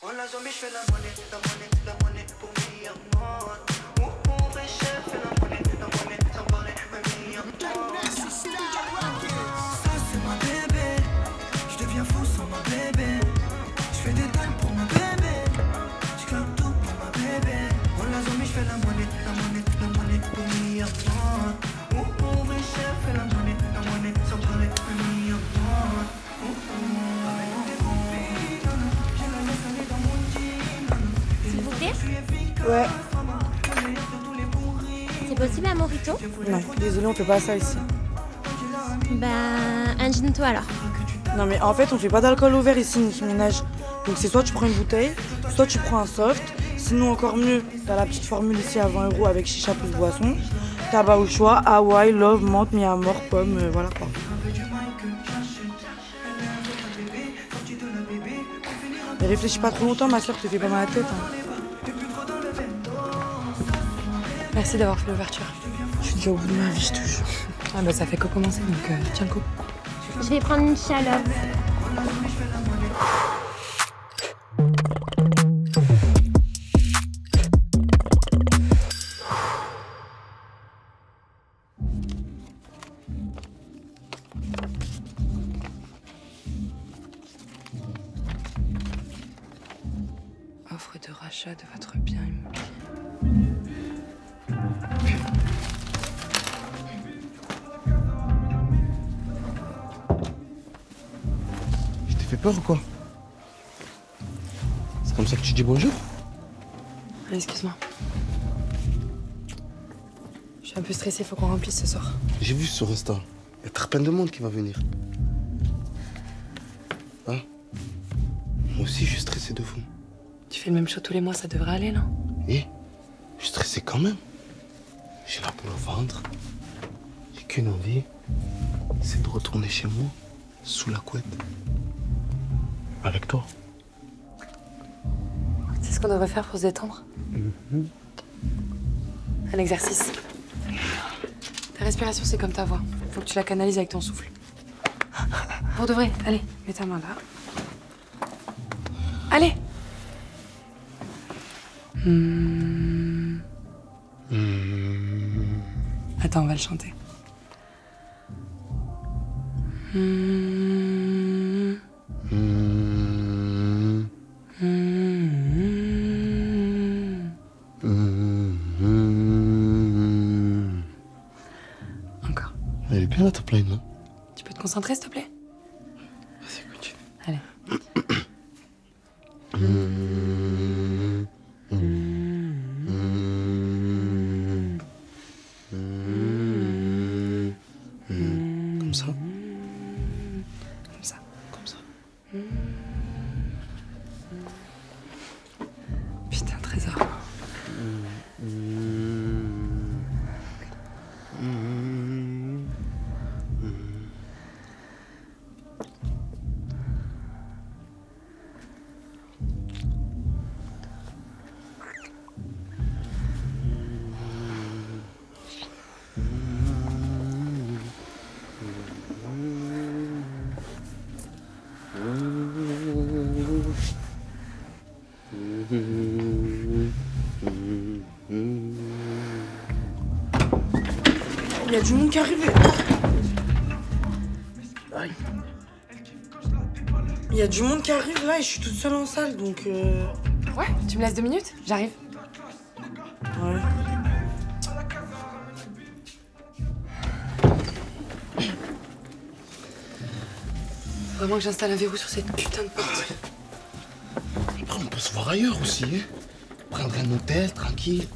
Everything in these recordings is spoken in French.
On la zombie, je fais la monnaie, la monnaie, la monnaie pour meilleur monde. Ouais. C'est possible un mojito Non, désolé, on fait pas ça ici. Bah, un gin toi alors. Non, mais en fait, on fait pas d'alcool au verre ici, nous, mon âge. Donc c'est soit tu prends une bouteille, soit tu prends un soft. Sinon, encore mieux, t'as la petite formule ici à 20 euros avec chicha plus boisson. Tabac au choix, Hawaii, love, menthe, mi amour, pomme, euh, voilà quoi. Mais réfléchis pas trop longtemps, ma soeur, te fais pas mal la tête. hein. Merci d'avoir fait l'ouverture. Je suis déjà au bout de ma vie, je te jure. Ah bah ça fait que commencer, donc euh, tiens le coup. Je vais prendre une chalope. Offre de rachat de votre bien immobilier. Peur ou quoi? C'est comme ça que tu dis bonjour? Excuse-moi. Je suis un peu stressée, faut qu'on remplisse ce soir. J'ai vu sur Insta. Il y a très plein de monde qui va venir. Hein? Moi aussi, je suis stressé de fou. Tu fais le même show tous les mois, ça devrait aller, non? Et je suis stressé quand même. J'ai la boule au ventre. J'ai qu'une envie. C'est de retourner chez moi, sous la couette. Avec toi. C'est ce qu'on devrait faire pour se détendre Un exercice. Ta respiration, c'est comme ta voix. Faut que tu la canalises avec ton souffle. Pour de vrai, allez, mets ta main là. Allez Hmm. Attends, on va le chanter. Hmm. Concentrer, s'il te plaît? Y a du monde qui arrive. Aïe. Il y a du monde qui arrive là et je suis toute seule en salle donc. Euh... Ouais, tu me laisses deux minutes J'arrive. Ouais. Vraiment que j'installe un verrou sur cette putain de porte. Après, on peut se voir ailleurs aussi. Hein. Prendre un hôtel, tranquille.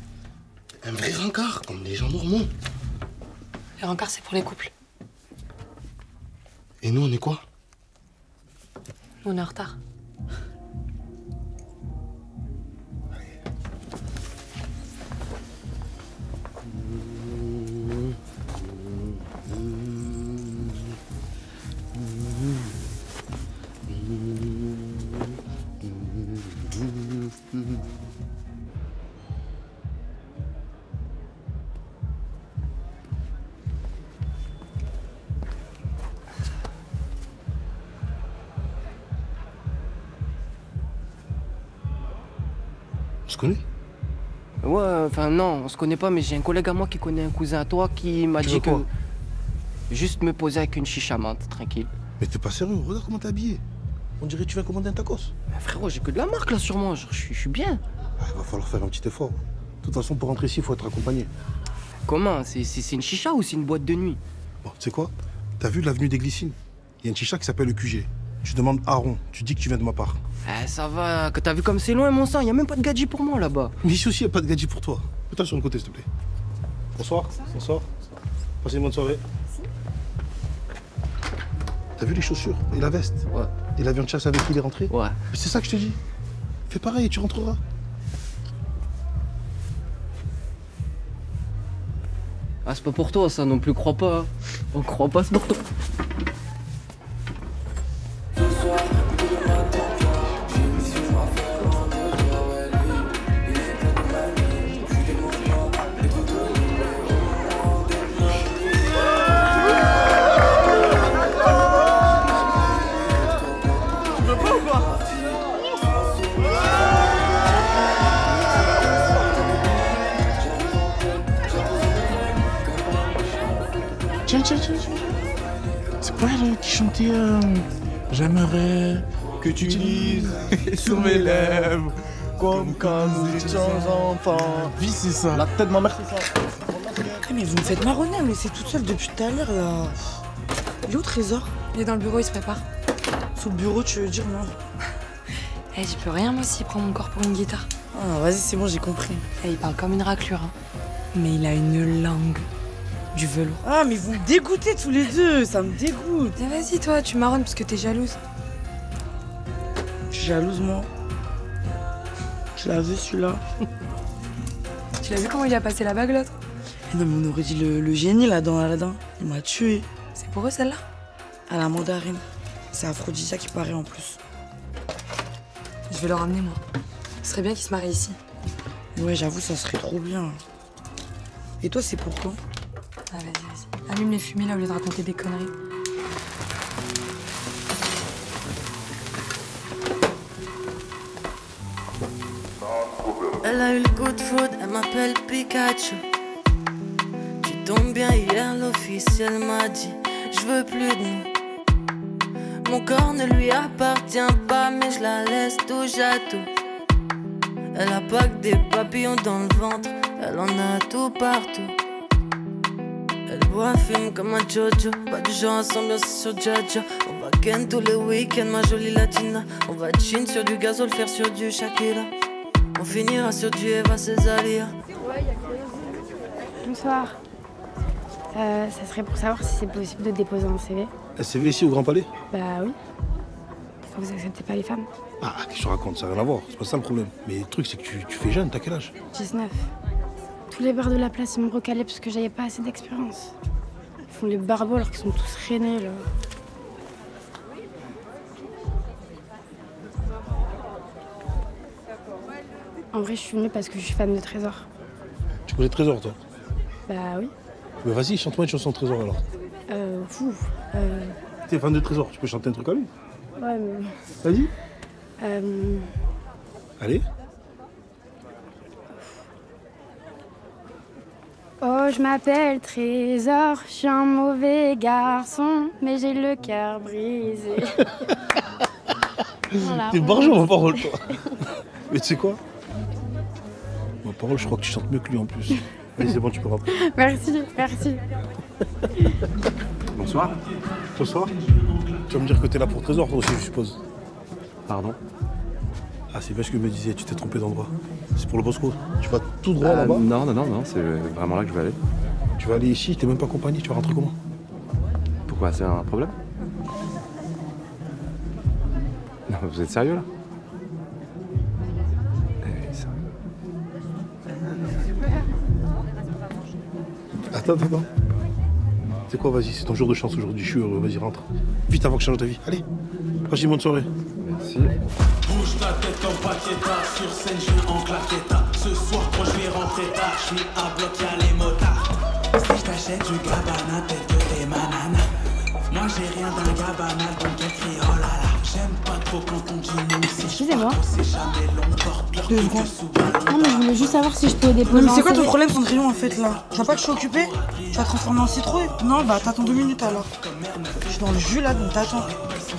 Un vrai rencard, comme les gens normaux. Les rencarts, c'est pour les couples. Et nous, on est quoi? Nous, on est en retard. Se connaît Ouais, enfin non, on se connaît pas, mais j'ai un collègue à moi qui connaît un cousin à toi qui m'a dit que. Juste me poser avec une chicha menthe, tranquille. Mais t'es pas sérieux, regarde comment t'es habillé. On dirait que tu viens commander un tacos. Mais frérot, j'ai que de la marque là sur moi, je suis- bien. Ah, il va falloir faire un petit effort. De toute façon, pour rentrer ici, il faut être accompagné. Comment? C'est une chicha ou c'est une boîte de nuit? Bon, tu sais quoi? T'as vu l'avenue des Glycines? Il y a une chicha qui s'appelle le QG. Tu demandes Aaron, tu dis que tu viens de ma part. Eh, ça va, que t'as vu comme c'est loin, mon sang, y a même pas de gadget pour moi là-bas. Mais ici aussi, il n'y a pas de gadget pour toi. Mets-toi sur le côté, s'il te plaît. Bonsoir. Bonsoir. Passez une bonne soirée. T'as vu les chaussures et la veste Ouais. Et l'avion de chasse avec qui il est rentré Ouais. Mais c'est ça que je te dis. Fais pareil et tu rentreras. Ah, c'est pas pour toi ça non plus, crois pas. hein. On croit pas, c'est pour toi. Que tu lises sur mes lèvres comme quand nous étions enfants. Oui, c'est ça. La tête de ma mère, c'est ça. Eh, mais vous me faites marronner, mais c'est toute seule depuis tout à l'heure là. Il est où Trésor? Il est dans le bureau, il se prépare. Sous le bureau, tu veux dire non Eh, j'y peux rien, moi, s'il prend mon corps pour une guitare. Ah, vas-y, c'est bon, j'ai compris. Eh, il parle comme une raclure, hein. Mais il a une langue. Du velours. Ah, mais vous me dégoûtez tous les deux, ça me dégoûte. Eh, vas-y, toi, tu marronnes parce que t'es jalouse. Je suis jalouse, moi. Je l'ai vu celui-là. Tu l'as vu comment il a passé la bague, l'autre? Eh Non, mais on aurait dit le, le génie là dans Aladdin. Il m'a tué. C'est pour eux, celle-là? À la mandarine. C'est Aphrodisia qui paraît en plus. Je vais le ramener, moi. Ce serait bien qu'il se marie ici. Ouais, j'avoue, ça serait trop bien. Et toi, c'est pour quand? Ah, vas-y, vas-y. Allume les fumées, là, au lieu de raconter des conneries. Elle a eu le coup de elle m'appelle Pikachu. Tu tombes bien hier, l'officiel m'a dit Je veux plus de nous. Mon corps ne lui appartient pas, mais je la laisse touche à tout. Elle a pas que des papillons dans le ventre, elle en a tout partout. Elle boit, fume comme un Jojo, pas du genre à s'ambiancer sur Jaja. On va ken tous les week-ends, ma jolie latina. On va chin sur du gazole, faire sur du Shakira. On finira sur. Bonsoir. Euh, ça serait pour savoir si c'est possible de déposer un CV. Elle s'est ici au Grand Palais Bah oui. Pourquoi vous acceptez pas les femmes Ah, qu'est-ce que je te raconte Ça n'a rien à voir. C'est pas ça le problème. Mais le truc, c'est que tu, tu fais jeune. T'as quel âge? 19. Tous les bars de la place, ils m'ont recalé parce que j'avais pas assez d'expérience. Ils font les barbeaux alors qu'ils sont tous rainés là. En vrai, je suis venue parce que je suis fan de Trésor. Tu connais Trésor, toi? Bah oui. Mais vas-y, chante-moi une chanson de Trésor alors. Euh, fou. Euh, T'es fan de Trésor, tu peux chanter un truc à lui ouais, mais. Vas-y. Euh, Allez. Oh, je m'appelle Trésor, je suis un mauvais garçon, mais j'ai le cœur brisé. Voilà. T'es barjot, ma parole, toi? Mais tu sais quoi? Ma parole, je crois que tu chantes mieux que lui en plus. Allez, c'est bon, tu peux rentrer. Merci, merci. Bonsoir. Bonsoir. Tu vas me dire que t'es là pour Trésor, toi aussi, je suppose. Pardon Ah, c'est bien ce que me disais, tu t'es trompé d'endroit. C'est pour le Bosco. Tu vas tout droit Euh, là-bas. Non, non, non, non, c'est vraiment là que je vais aller. Tu vas aller ici, t'es même pas accompagné, tu vas rentrer comment Pourquoi C'est un problème? Non, vous êtes sérieux là? Attends, attends, attends. C'est quoi, vas-y, c'est ton jour de chance aujourd'hui, je suis heureux, vas-y, rentre. Vite avant que je change ta vie. Allez, vas-y, bonne soirée. Merci. Bouge ta tête comme Paqueta, sur scène je en claqueta. Ce soir quand je vais rentrer tard, je suis à bloc, y'a les motards. Si je t'achète du gabana, tête de tes mananas. Moi j'ai rien d'un gabana, donc écrit oh là là. J'aime pas trop quand on dit nous, si je Excusez-moi. c'est jamais long, porte leur Deux truc secondes. sous ballon. Non, mais je voulais juste savoir si je pouvais déposer. Non, mais c'est quoi ton problème, Cendrillon, en fait, là? Tu vois pas que je suis occupée Tu vas transformer en citrouille? Non, bah t'attends deux minutes alors. Je suis dans le jus là, donc t'attends. Je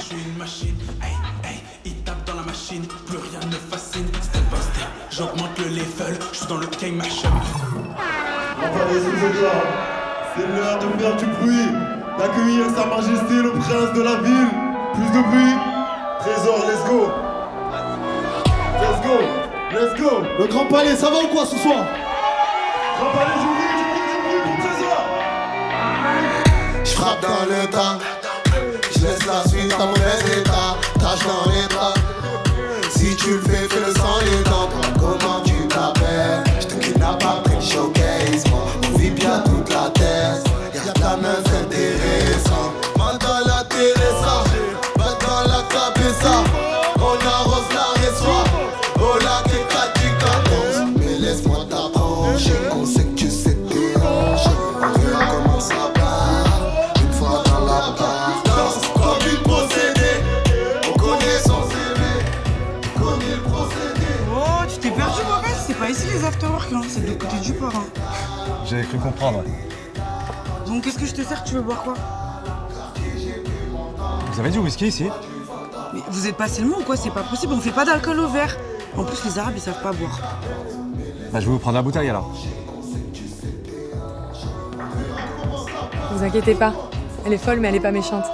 suis une machine, hey, hey, il tape dans la machine, plus rien ne fascine, step by step, j'augmente le level, je suis dans le game mashup. Enfin, les sous c'est l'heure de faire du bruit, d'accueillir Sa Majesté le Prince de la ville. Plus de bruit. Trésor, let's go. Let's go, let's go. Le Grand Palais, ça va ou quoi ce soir? Grand Palais, bruit, du bruit pour Trésor. Je frappe dans le tas, je laisse la suite à mauvais état, tâche dans les draps. Si tu le fais, fais-le sans de l'autre côté du port. Hein. J'avais cru comprendre. Donc qu'est-ce que je te sers? Tu veux boire quoi? Vous avez du whisky ici? Mais vous êtes passé le mot ou quoi C'est pas possible, on fait pas d'alcool au verre. En plus, les Arabes ils savent pas boire. Bah, je vais vous prendre la bouteille alors. Vous inquiétez pas. Elle est folle, mais elle est pas méchante.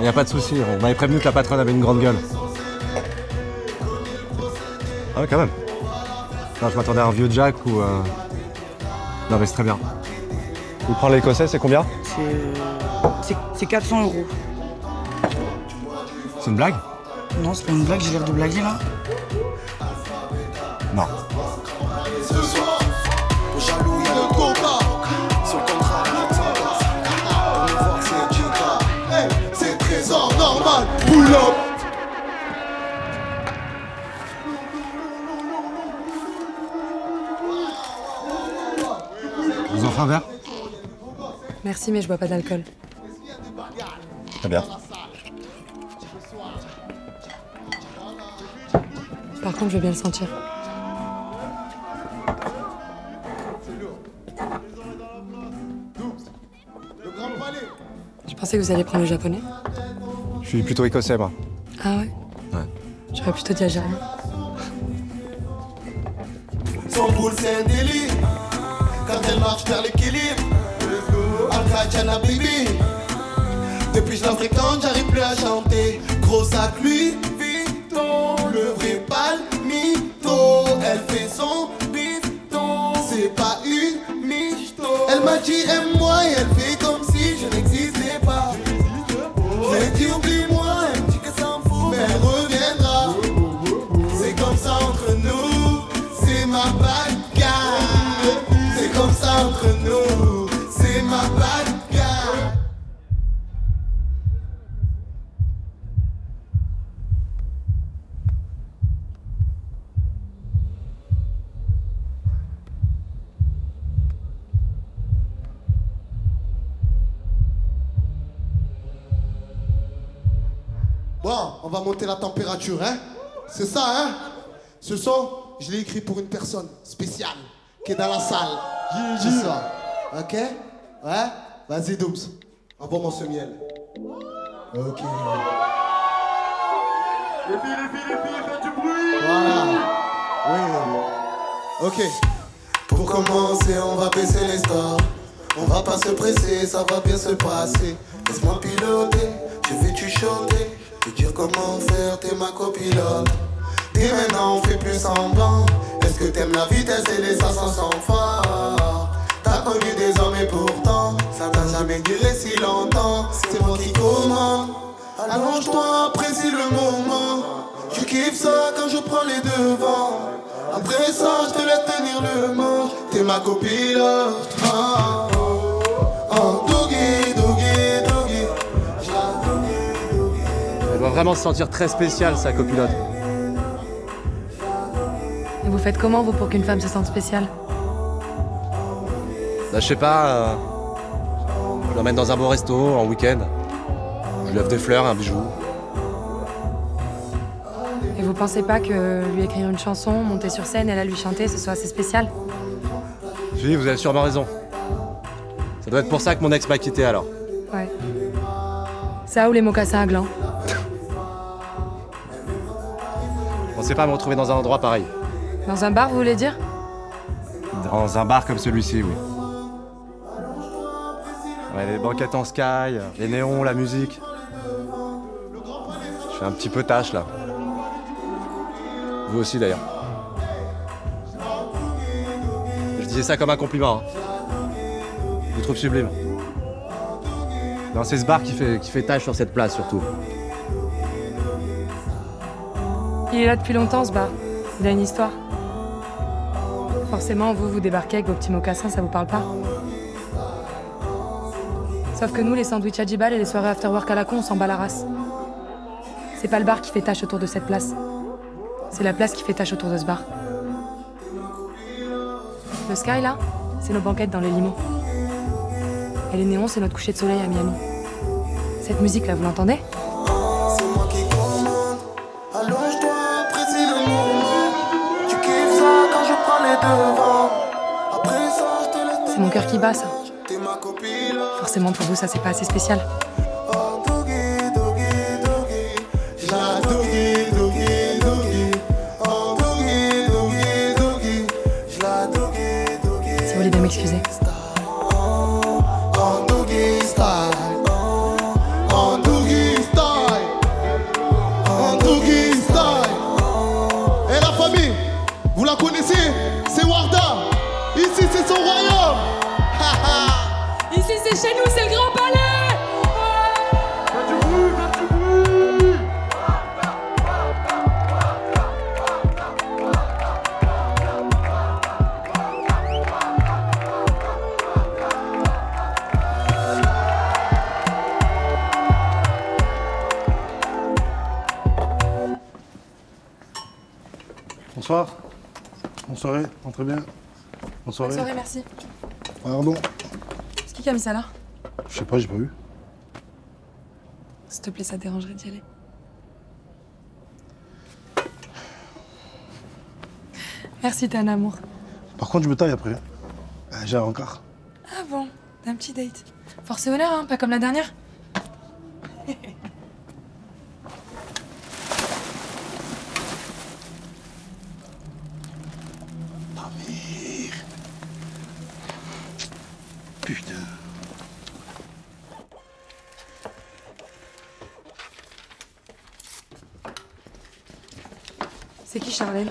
Y a pas de souci, on m'avait prévenu que la patronne avait une grande gueule. Ah ouais, quand même. Non, je m'attendais à un vieux Jack ou. euh, Non, mais c'est très bien. Vous prenez l'écossais, c'est combien c'est 400 euros. C'est une blague? Non, c'est pas une blague, j'ai l'air de blaguer là. Merci, mais je bois pas d'alcool. Très bien. Par contre, je veux bien le sentir. Je pensais que vous alliez prendre le japonais. Je suis plutôt écossais, moi. Ah ouais Ouais. J'aurais plutôt dit algérien. Son boule, c'est un délit. Quand elle marche vers l'équilibre. Al-Khadjana Bibi. Depuis je la fréquente, j'arrive plus à chanter. Gros sac, lui, Vuitton. Le vrai palmito. Elle fait son bifton. C'est pas une michto. Elle m'a dit aime-moi et elle fait comme si je n'existais Bon, on va monter la température, hein C'est ça, hein Ce son, je l'ai écrit pour une personne spéciale qui est dans la salle. Ce soir. Ok? Ouais? Vas-y, Dooms. Envoie-moi ce miel. Ok. Les filles, les filles, les filles, faites du bruit. Voilà. Oui. Ok. Pour commencer, on va baisser les stores. On va pas se presser, ça va bien se passer. Laisse-moi piloter, je vais tu chanter. Te dire comment faire, t'es ma copilote. Et maintenant, on fait plus semblant. Est-ce que t'aimes la vitesse et les 500 forts T'as connu des hommes et pourtant, ça t'a jamais duré si longtemps. C'est moi qui commande. Allonge-toi, apprécie le moment. Tu kiffes ça quand je prends les devants. Après ça, je te laisse tenir le manche. T'es ma copilote. Ah, Doit vraiment se sentir très spéciale, sa copilote. Et vous faites comment, vous, pour qu'une femme se sente spéciale? Bah, je sais pas. euh, Je l'emmène dans un bon resto en week-end. Je lui offre des fleurs, un bijou. Et vous pensez pas que lui écrire une chanson, monter sur scène et la lui chanter, ce soit assez spécial? Oui, vous avez sûrement raison. Ça doit être pour ça que mon ex m'a quitté alors. Ouais. Ça ou les mocassins à gland On sait pas me retrouver dans un endroit pareil. Dans un bar, vous voulez dire? Dans un bar comme celui-ci, oui. Ouais, les banquettes en sky, les néons, la musique. Je fais un petit peu tâche là. Vous aussi d'ailleurs. Je disais ça comme un compliment. hein. Je vous trouve sublime. Non, c'est ce bar qui fait, qui fait tâche sur cette place surtout. Il est là depuis longtemps, ce bar. Il a une histoire. Forcément, vous, vous débarquez avec vos petits mocassins, ça vous parle pas Sauf que nous, les sandwichs à Djibal et les soirées afterwork à la con, on s'en bat la race. C'est pas le bar qui fait tâche autour de cette place. C'est la place qui fait tâche autour de ce bar. Le Sky, là, c'est nos banquettes dans les limos. Et les néons, c'est notre coucher de soleil à Miami. Cette musique-là, vous l'entendez? Bat, ça. Forcément, pour vous, ça, c'est pas assez spécial. Si vous voulez bien m'excuser. C'est chez nous, c'est le Grand Palais Bonsoir. Bonsoir, entrez bien. Bonsoir. Bonne soirée, merci. Pardon. Qui a mis ça là Je sais pas, j'ai pas vu. S'il te plaît, ça te dérangerait d'y aller. Merci, t'es un amour. Par contre, je me taille après. Euh, J'ai un rencard. Ah bon, t'as un petit date. Force et honneur, hein, pas comme la dernière. Putain. C'est qui Charlène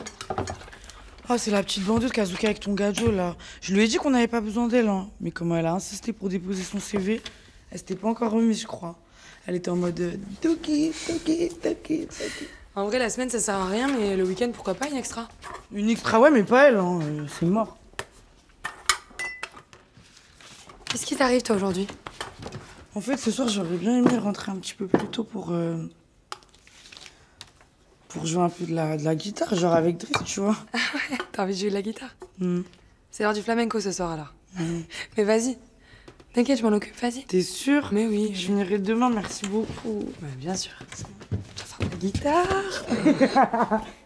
Ah, c'est la petite bandeuse Kazuka avec ton gadget là. Je lui ai dit qu'on n'avait pas besoin d'elle, hein. mais comme elle a insisté pour déposer son CV, elle s'était pas encore remise, je crois. Elle était en mode euh, Doki, Doki, Doki, Doki. En vrai, la semaine, ça sert à rien, mais le week-end, pourquoi pas une extra? Une extra, ouais, mais pas elle, hein. euh, c'est mort. Qu'est-ce qui t'arrive, toi, aujourd'hui? En fait, ce soir, j'aurais bien aimé rentrer un petit peu plus tôt pour. euh, pour jouer un peu de la, de la guitare, genre avec Driss, tu vois. T'as envie de jouer de la guitare Hmm. C'est l'heure du flamenco ce soir, alors. Mais vas-y. T'inquiète, je m'en occupe, vas-y. T'es sûr Mais oui. Je finirai demain, merci beaucoup. Ouais, bien sûr. Tu vas faire de la guitare.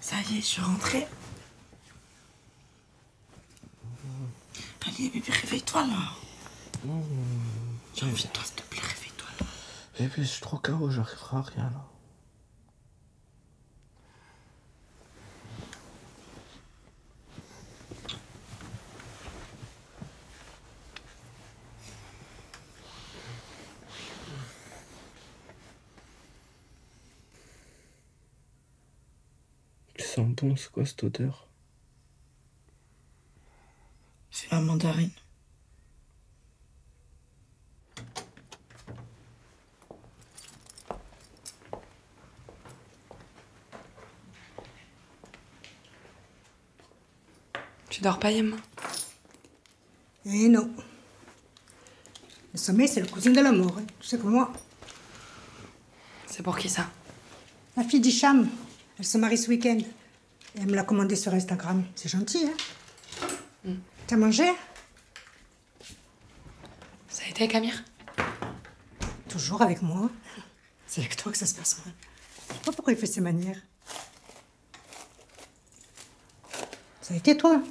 Ça y est, je suis rentrée. Allez, bébé, réveille-toi là. J'ai envie de toi, s'il te plaît, réveille-toi là. Bébé, je suis trop KO, j'arriverai à rien là. C'est quoi cette odeur C'est la mandarine. Tu dors pas, Yem Eh non. Le sommeil, c'est le cousin de l'amour, hein. tu sais comme moi. C'est pour qui ça? La fille d'Hicham, elle se marie ce week-end. Elle me l'a commandé sur Instagram. C'est gentil, hein Hmm. T'as mangé? Ça a été avec Amir? Toujours avec moi. C'est avec toi que ça se passe mal. Je sais pas pourquoi il fait ces manières. Ça a été toi?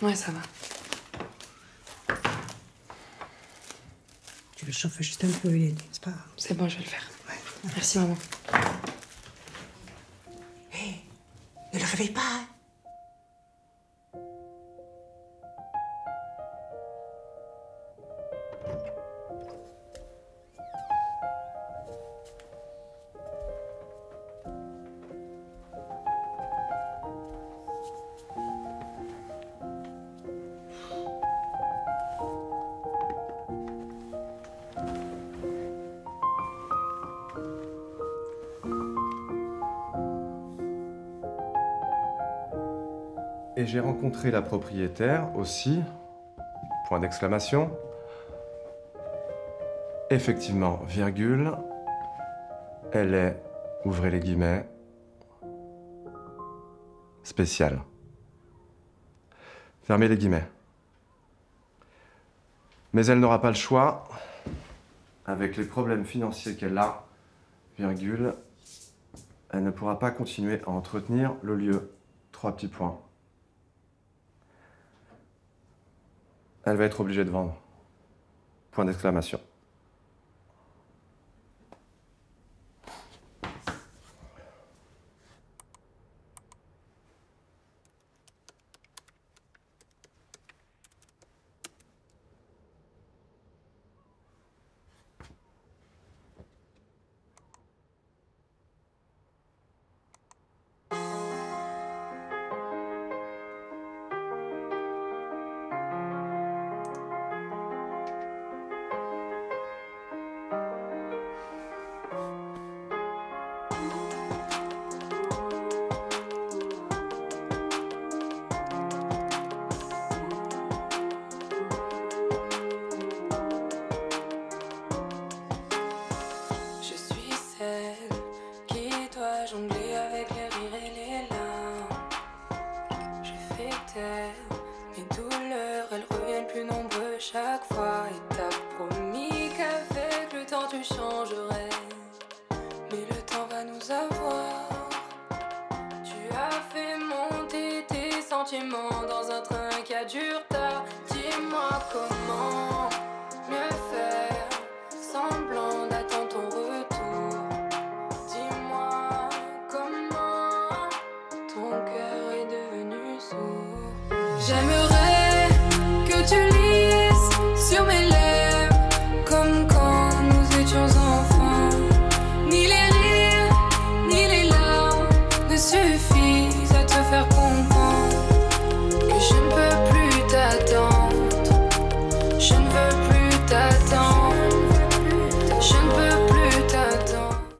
Ouais, ça va. Tu le chauffes juste un peu. C'est pas. C'est bon, je vais le faire. Merci, maman. Ne le réveille pas, j'ai rencontré la propriétaire aussi. Point d'exclamation. Effectivement, virgule. Elle est, ouvrez les guillemets, spéciale. Fermez les guillemets. Mais elle n'aura pas le choix. Avec les problèmes financiers qu'elle a, virgule, elle ne pourra pas continuer à entretenir le lieu. Trois petits points. Elle va être obligée de vendre. Point d'exclamation. Mais le temps va nous avoir. Tu as fait monter tes sentiments dans un train qui a du retard. Dis-moi comment